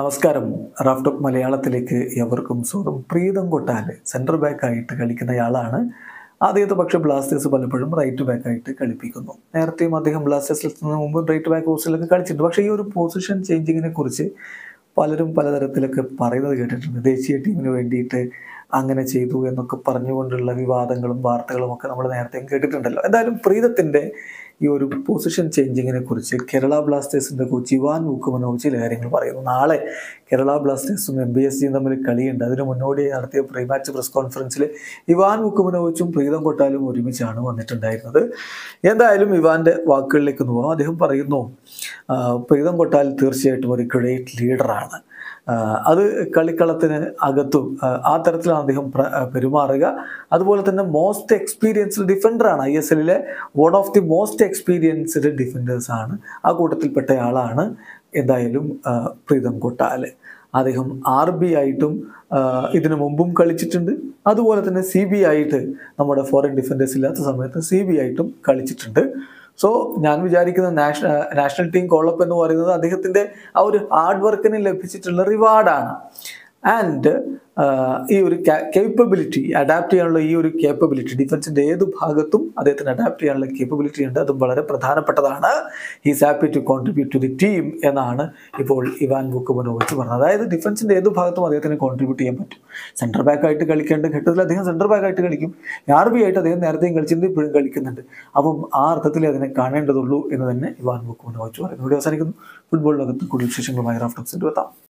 നമസ്കാരം. റാഫ് റാഫ്റ്റോക്ക് മലയാളത്തിലേക്ക് എവർക്കും സ്വന്തം പ്രീതം കൊട്ടാൽ സെന്റർ ബാക്ക് ആയിട്ട് കളിക്കുന്നയാളാണ്. ആദ്യത്തെ പക്ഷേ ബ്ലാസ്റ്റേഴ്സ് പലപ്പോഴും റൈറ്റ് ബാക്ക് ആയിട്ട് കളിപ്പിക്കുന്നു. നേരത്തെയും അദ്ദേഹം ബ്ലാസ്റ്റേഴ്സിൽ നിന്ന് മുമ്പ് റൈറ്റ് ബാക്ക് പോസ്റ്റിലൊക്കെ കളിച്ചിട്ടുണ്ട്. പക്ഷേ ഈ ഒരു പൊസിഷൻ ചേഞ്ചിങ്ങിനെ കുറിച്ച് പലരും പലതരത്തിലൊക്കെ പറയുന്നത് കേട്ടിട്ടുണ്ട്. ദേശീയ ടീമിന് വേണ്ടിയിട്ട് അങ്ങനെ ചെയ്തു എന്നൊക്കെ പറഞ്ഞുകൊണ്ടുള്ള വിവാദങ്ങളും വാർത്തകളും ഒക്കെ നമ്മൾ നേരത്തെ കേട്ടിട്ടുണ്ടല്ലോ. എന്തായാലും പ്രീതത്തിന്റെ ഈ ഒരു പൊസിഷൻ ചേഞ്ചിങ്ങിനെ കുറിച്ച് കേരള ബ്ലാസ്റ്റേഴ്സിന്റെ കോച്ച് ഇവാൻ വുക്കുമനോവ് ചില കാര്യങ്ങൾ പറയുന്നു. നാളെ കേരള ബ്ലാസ്റ്റേഴ്സും എം ബി എസ് സിയും തമ്മിൽ കളിയുണ്ട്. അതിന് മുന്നോടിയായി നടത്തിയ പ്രീ മാച്ച് പ്രസ് കോൺഫറൻസിൽ ഇവാൻ വുക്കുമനോവിച്ചും പ്രീതം കൊട്ടാലും ഒരുമിച്ചാണ് വന്നിട്ടുണ്ടായിരുന്നത്. എന്തായാലും ഇവാന്റെ വാക്കുകളിലേക്ക് നോക്കാം അദ്ദേഹം പറയുന്നു പ്രീതം കൊട്ടാൽ തീർച്ചയായിട്ടും ഒരു ഗ്രേറ്റ് ലീഡറാണ് അത് കളിക്കളത്തിന് അകത്തും ആ തരത്തിലാണ് അദ്ദേഹം പെരുമാറുക. അതുപോലെ തന്നെ മോസ്റ്റ് എക്സ്പീരിയൻസ്ഡ് ഡിഫൻഡറാണ് I S എല്ലിലെ one of the most experienced defenders ആണ്. ആ കൂട്ടത്തിൽപ്പെട്ട ആളാണ് എന്തായാലും പ്രീതം കൊട്ടാൽ. അദ്ദേഹം ആർ ബി ആയിട്ടും ഇതിനു മുമ്പും കളിച്ചിട്ടുണ്ട്. അതുപോലെ തന്നെ സി ബി ആയിട്ട് നമ്മുടെ ഫോറിൻ ഡിഫൻഡേഴ്സ് ഇല്ലാത്ത സമയത്ത് സി ബി ആയിട്ടും കളിച്ചിട്ടുണ്ട്. സോ ഞാൻ വിചാരിക്കുന്ന നാഷണൽ നാഷണൽ ടീം കോളപ്പ് എന്ന് പറയുന്നത് അദ്ദേഹത്തിന്റെ ആ ഒരു ഹാർഡ് വർക്കിന് ലഭിച്ചിട്ടുള്ള റിവാർഡാണ് ആൻഡ് ഈ ഒരു കേപ്പബിലിറ്റി അഡാപ്റ്റ് ചെയ്യാനുള്ള ഈ ഒരു കേപ്പബിലിറ്റി ഡിഫൻസിന്റെ ഏത് ഭാഗത്തും അദ്ദേഹത്തിന് അഡാപ്റ്റ് ചെയ്യാനുള്ള കേപ്പബിലിറ്റി ഉണ്ട്. അതും വളരെ പ്രധാനപ്പെട്ടതാണ്. He's happy to contribute to the team എന്നാണ് ഇപ്പോൾ ഇവാൻ ബുക്കുമനോവിച്ച് പറഞ്ഞത്. അതായത് ഡിഫൻസിന്റെ ഏത് ഭാഗത്തും അദ്ദേഹത്തിന് കോൺട്രിബ്യൂട്ട് ചെയ്യാൻ പറ്റും. സെന്റർ ബാക്ക് ആയിട്ട് കളിക്കേണ്ട ഘട്ടത്തിൽ അദ്ദേഹം സെന്റർ ബാക്ക് ആയിട്ട് കളിക്കും. ആർ ബി ആയിട്ട് അദ്ദേഹം നേരത്തെയും കളിച്ചിട്ടുണ്ട് ഇപ്പോഴും കളിക്കുന്നുണ്ട്. അപ്പം ആ അർത്ഥത്തിൽ അതിനെ കാണേണ്ടതുള്ളൂ എന്ന് തന്നെ ഇവാൻ ബുക്കുമനോവിച്ച് പറയുന്നു. ഇവിടെ അവസാനിക്കുന്നു. ഫുട്ബോൾ ലോകത്ത് കൂടുതൽ വിശേഷങ്ങളുമായി റാഫ്റ്റോക്സിന്റെ എത്താം.